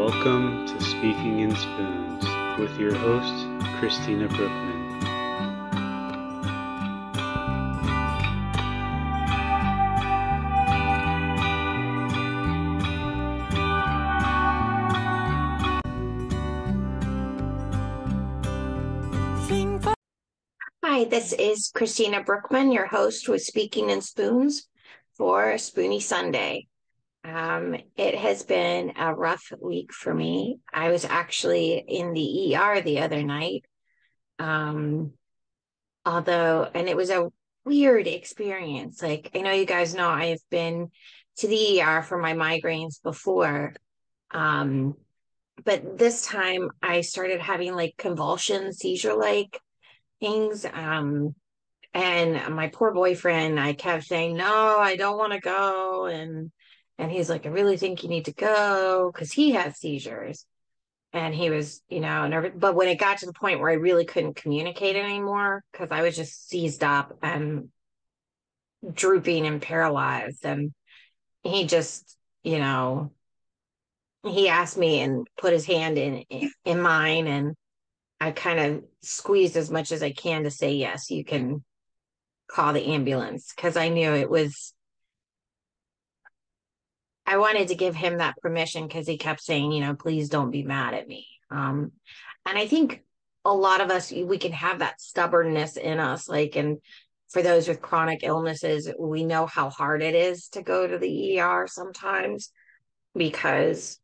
Welcome to Speaking in Spoons with your host, Christina Brookman. Hi, this is Christina Brookman, your host with Speaking in Spoons for Spoonie Sunday. Um, it has been a rough week for me. I was actually in the ER the other night. Um, although, and it was a weird experience. Like, I know you guys know I've been to the ER for my migraines before. Um, but this time I started having like convulsion seizure like things. Um, and my poor boyfriend, I kept saying, no, I don't want to go. And, and he's like, I really think you need to go because he has seizures. And he was, you know, nervous. But when it got to the point where I really couldn't communicate anymore because I was just seized up and drooping and paralyzed, and he just, you know, he asked me and put his hand in in mine, and I kind of squeezed as much as I can to say yes, you can call the ambulance because I knew it was I wanted to give him that permission because he kept saying, you know, please don't be mad at me. Um, and I think a lot of us, we can have that stubbornness in us. Like, and for those with chronic illnesses, we know how hard it is to go to the ER sometimes because,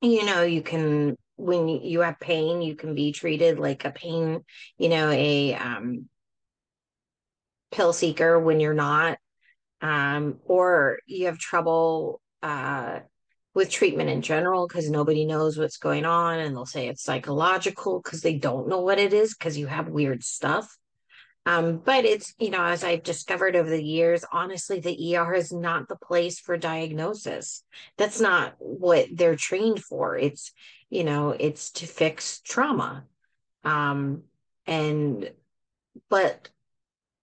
you know, you can, when you have pain, you can be treated like a pain, you know, a um, pill seeker when you're not. Um, or you have trouble uh, with treatment in general because nobody knows what's going on and they'll say it's psychological because they don't know what it is because you have weird stuff. Um, but it's, you know, as I've discovered over the years, honestly, the ER is not the place for diagnosis. That's not what they're trained for. It's, you know, it's to fix trauma. Um, and, but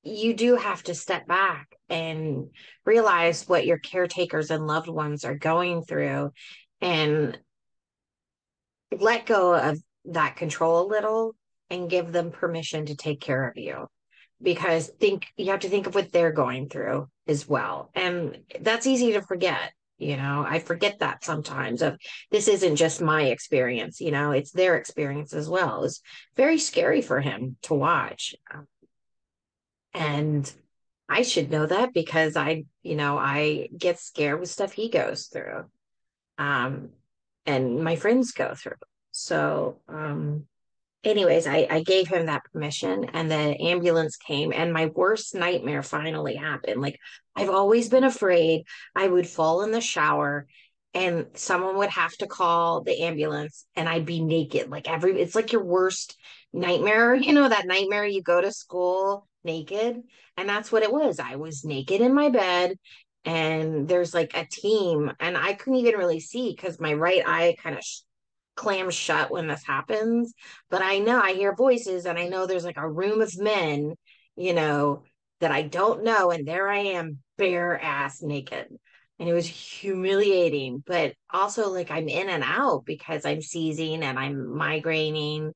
you do have to step back and realize what your caretakers and loved ones are going through and let go of that control a little and give them permission to take care of you. Because think you have to think of what they're going through as well. And that's easy to forget you know? I forget that sometimes of this isn't just my experience you know? It's their experience as well. It's very scary for him to watch and I should know that because I, you know, I get scared with stuff he goes through. Um, and my friends go through. So, um, anyways, I, I gave him that permission and the ambulance came and my worst nightmare finally happened. Like I've always been afraid I would fall in the shower and someone would have to call the ambulance and I'd be naked. Like every it's like your worst nightmare, you know, that nightmare you go to school naked. And that's what it was. I was naked in my bed and there's like a team and I couldn't even really see because my right eye kind of sh- clams shut when this happens. But I know I hear voices and I know there's like a room of men, you know, that I don't know. And there I am, bare ass naked. And it was humiliating, but also like I'm in and out because I'm seizing and I'm migraining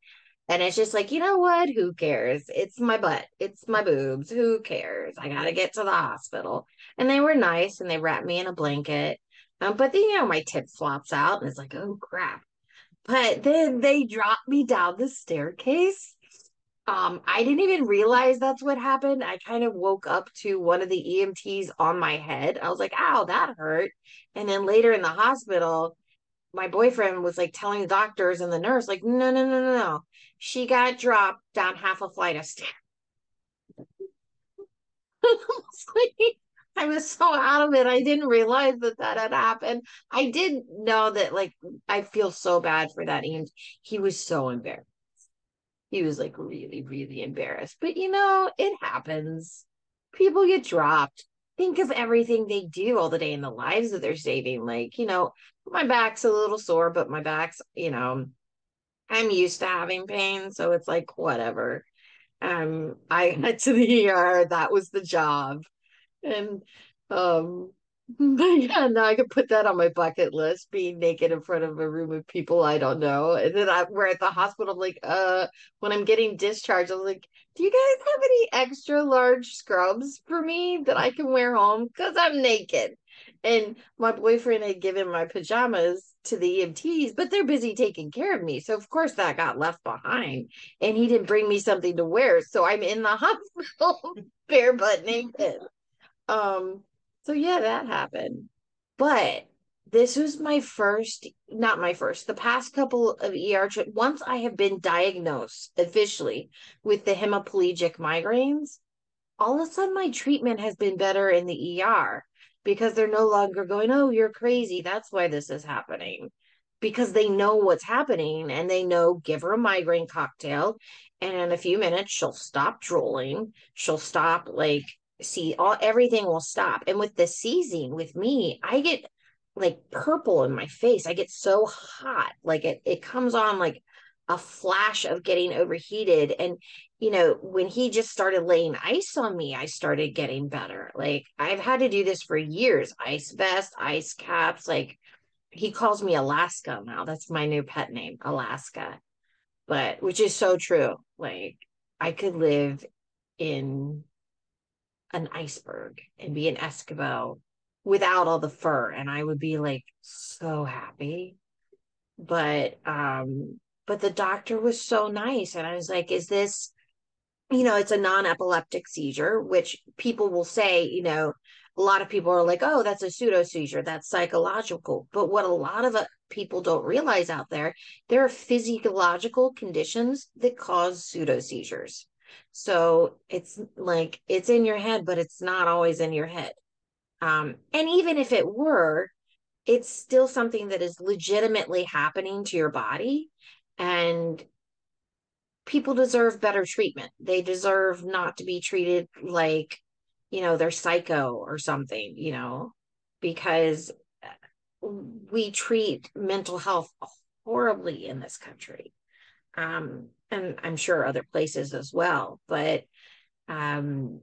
and it's just like, you know what? Who cares? It's my butt. It's my boobs. Who cares? I got to get to the hospital. And they were nice and they wrapped me in a blanket. Um, but then, you know, my tip flops out and it's like, oh crap. But then they dropped me down the staircase. Um, I didn't even realize that's what happened. I kind of woke up to one of the EMTs on my head. I was like, ow, that hurt. And then later in the hospital, my boyfriend was like telling the doctors and the nurse, like, no, no, no, no, no. She got dropped down half a flight of stairs. I was so out of it. I didn't realize that that had happened. I did know that, like, I feel so bad for that. And he was so embarrassed. He was like really, really embarrassed. But you know, it happens. People get dropped think of everything they do all the day in the lives that they're saving. Like, you know, my back's a little sore, but my back's, you know, I'm used to having pain. So it's like, whatever. Um, I went to the ER, that was the job. And um, yeah, now I can put that on my bucket list, being naked in front of a room of people I don't know. And then I, we're at the hospital, I'm like, uh, when I'm getting discharged, I was like, do you guys have any extra large scrubs for me that I can wear home? Because I'm naked. And my boyfriend had given my pajamas to the EMTs, but they're busy taking care of me. So of course that got left behind. And he didn't bring me something to wear. So I'm in the hospital bare butt naked. Um, so yeah, that happened. But this was my first, not my first, the past couple of ER trips. Once I have been diagnosed officially with the hemiplegic migraines, all of a sudden my treatment has been better in the ER because they're no longer going, oh, you're crazy. That's why this is happening. Because they know what's happening and they know give her a migraine cocktail. And in a few minutes, she'll stop drooling. She'll stop like see all everything will stop. And with the seizing with me, I get like purple in my face. I get so hot. Like it it comes on like a flash of getting overheated. And you know, when he just started laying ice on me, I started getting better. Like I've had to do this for years. Ice vest, ice caps, like he calls me Alaska now. That's my new pet name, Alaska. But which is so true. Like I could live in an iceberg and be an Eskimo without all the fur. And I would be like so happy. But um but the doctor was so nice. And I was like is this you know it's a non-epileptic seizure which people will say you know a lot of people are like oh that's a pseudo seizure that's psychological. But what a lot of uh, people don't realize out there there are physiological conditions that cause pseudo seizures so it's like it's in your head, but it's not always in your head. Um, and even if it were, it's still something that is legitimately happening to your body. And people deserve better treatment. They deserve not to be treated like, you know, they're psycho or something, you know, because we treat mental health horribly in this country um, and I'm sure other places as well. But um,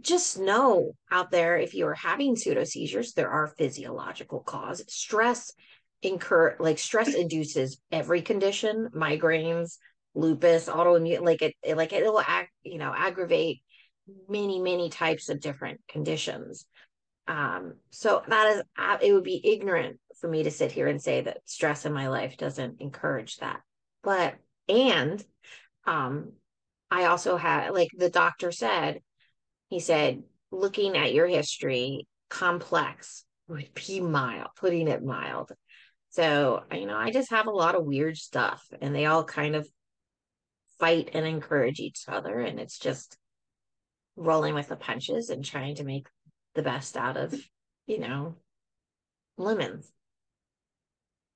just know out there if you are having pseudo seizures, there are physiological cause. Stress incur like stress induces every condition, migraines, lupus, autoimmune, like it, it like it'll act, you know, aggravate many, many types of different conditions. Um, so that is it would be ignorant for me to sit here and say that stress in my life doesn't encourage that. But and um I also had like the doctor said, he said, looking at your history, complex would be mild, putting it mild. So, you know, I just have a lot of weird stuff and they all kind of fight and encourage each other. And it's just rolling with the punches and trying to make the best out of, you know, lemons.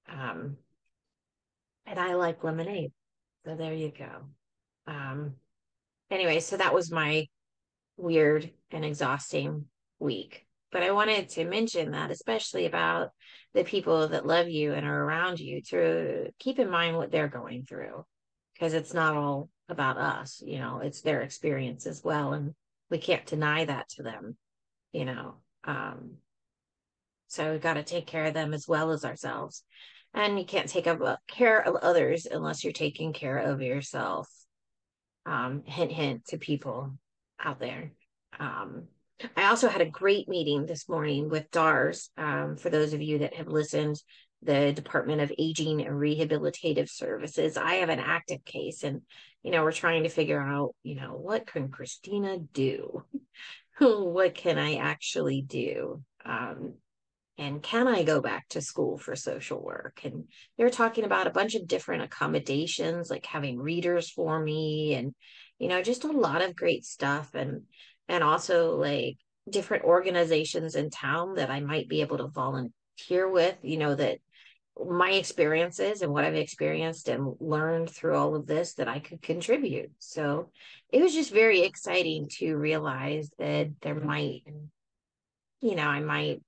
Um, and I like lemonade. So there you go. Um, anyway, so that was my weird and exhausting week. But I wanted to mention that, especially about the people that love you and are around you, to keep in mind what they're going through, because it's not all about us, you know, it's their experience as well. And we can't deny that to them, you know. Um, so we've got to take care of them as well as ourselves and you can't take uh, care of others unless you're taking care of yourself. Um, hint hint to people out there. Um, i also had a great meeting this morning with DARS um, for those of you that have listened the department of aging and rehabilitative services. I have an active case and you know we're trying to figure out you know what can christina do? What can i actually do? Um, and can I go back to school for social work? And they're talking about a bunch of different accommodations, like having readers for me and, you know, just a lot of great stuff. And, and also like different organizations in town that I might be able to volunteer with, you know, that my experiences and what I've experienced and learned through all of this that I could contribute. So it was just very exciting to realize that there might, you know, I might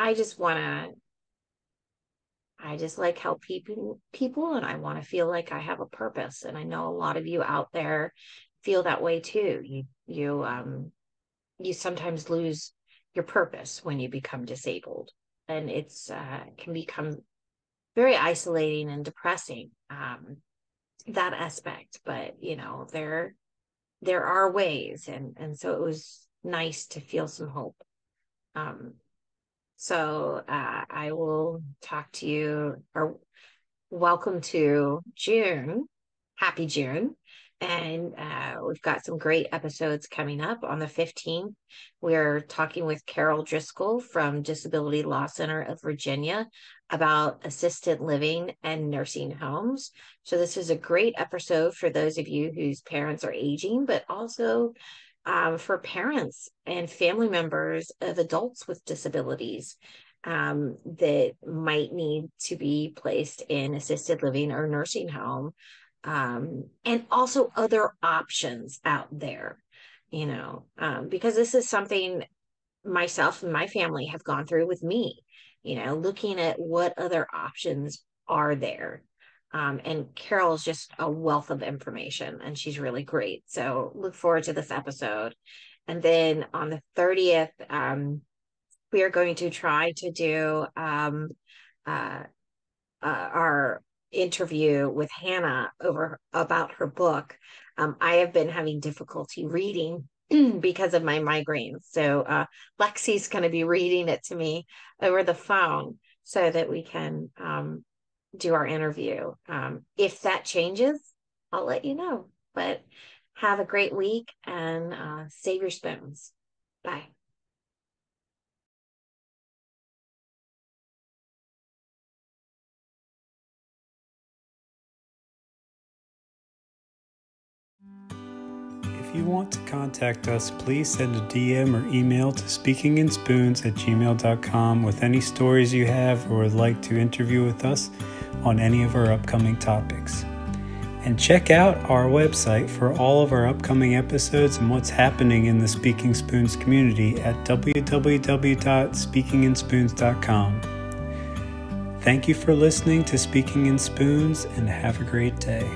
I just want to I just like help people people and I want to feel like I have a purpose and I know a lot of you out there feel that way too. You you um you sometimes lose your purpose when you become disabled and it's uh, can become very isolating and depressing um, that aspect but you know there there are ways and and so it was nice to feel some hope um so uh, i will talk to you or welcome to june happy june and uh, we've got some great episodes coming up on the 15th. We're talking with Carol Driscoll from Disability Law Center of Virginia about assisted living and nursing homes. So, this is a great episode for those of you whose parents are aging, but also um, for parents and family members of adults with disabilities um, that might need to be placed in assisted living or nursing home um, and also other options out there, you know, um, because this is something myself and my family have gone through with me, you know, looking at what other options are there. Um, and Carol's just a wealth of information and she's really great. So look forward to this episode. And then on the 30th, um, we are going to try to do um, uh, uh, our interview with Hannah over about her book. Um, I have been having difficulty reading because of my migraines. So uh, Lexi's going to be reading it to me over the phone so that we can um, do our interview. Um, if that changes, I'll let you know. But have a great week and uh, save your spoons. Bye. If you want to contact us, please send a DM or email to speakinginspoons at gmail.com with any stories you have or would like to interview with us on any of our upcoming topics. And check out our website for all of our upcoming episodes and what's happening in the Speaking Spoons community at www.speakinginspoons.com. Thank you for listening to Speaking in Spoons and have a great day.